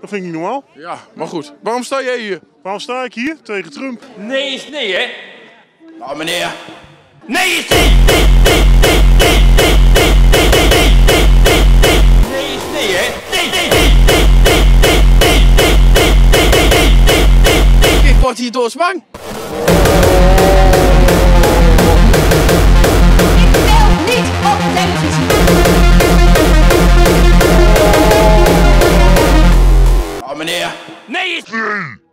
Dat vind ik niet normaal. Ja, maar goed. Waarom sta jij hier? Waarom sta ik hier? Tegen Trump. Nee nee, hè? Nou, meneer. Nee is nee! Nee, hè? Nee, nee, nee, Kom in her.